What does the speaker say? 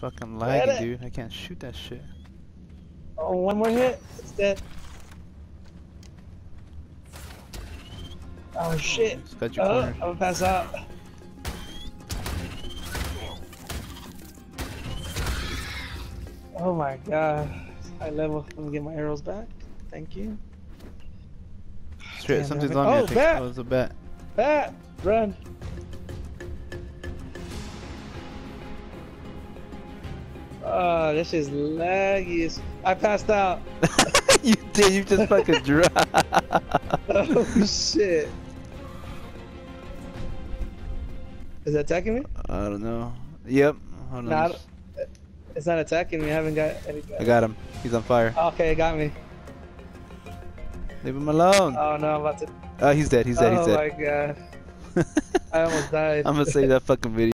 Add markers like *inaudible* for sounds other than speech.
fucking lagging, dude. I can't shoot that shit. Oh, one more hit. It's dead. Oh shit. It's got you Oh. I'm gonna pass out. Oh my god. High level. Let me get my arrows back. Thank you. Straight, something's on me. I Oh, think. bat! Oh, it's a bat. Bat! Run! Oh, this is laggy. as- I passed out. *laughs* you did. You just fucking *laughs* dropped. Oh shit. Is it attacking me? I don't know. Yep. Hold on. Nah, I don't- it's not attacking me. I haven't got any. I got him. He's on fire. Oh, okay, it got me. Leave him alone. Oh no, I'm about to. Oh, he's dead. He's dead. oh He's dead. Oh my god. *laughs* I almost died. I'm gonna save that fucking video.